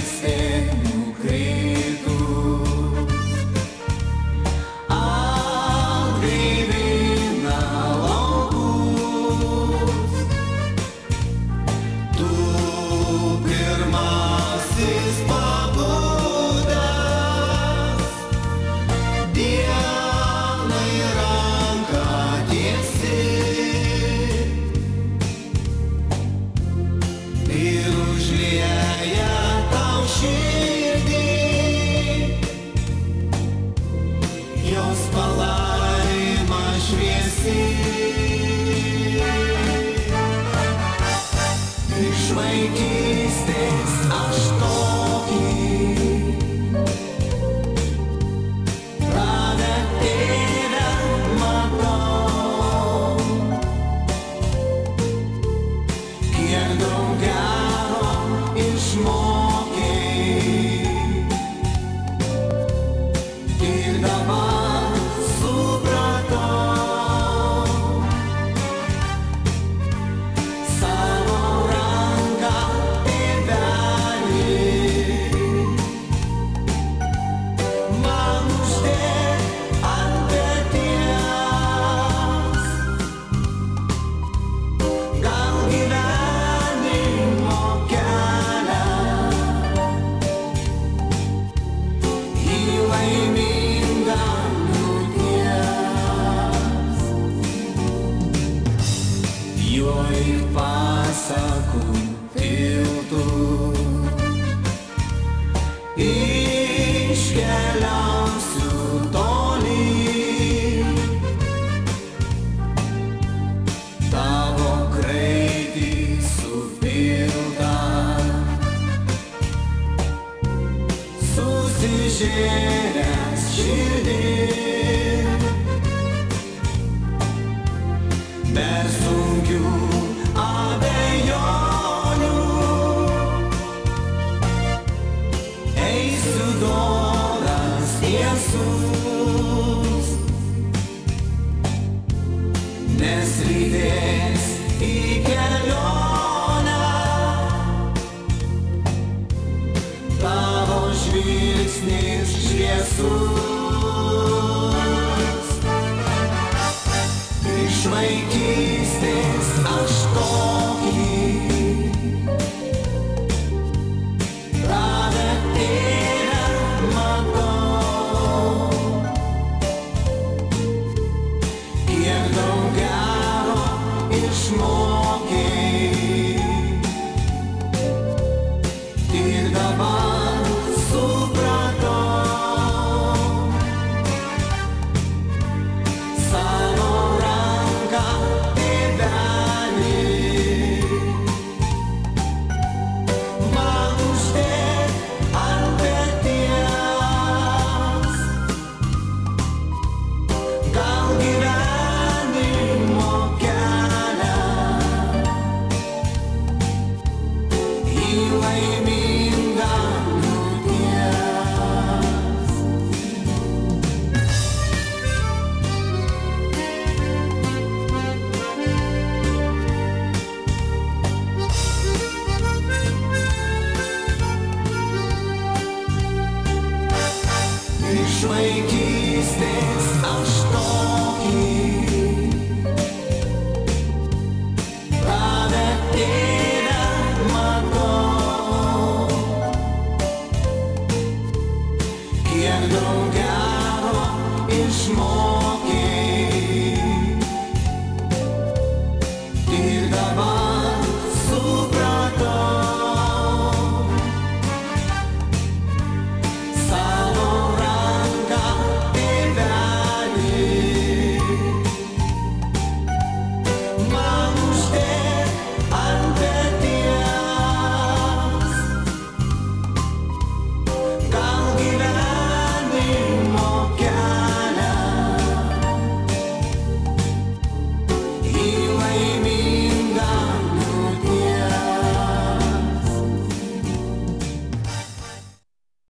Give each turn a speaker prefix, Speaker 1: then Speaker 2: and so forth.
Speaker 1: sin. see. Вишь, Noi passa cu tiltul Iškeliausiu toli Tavo greitį supiltą Susižėręs širdį Bersu you. iš vaikystės. Aš tokį iš vaikystės aš to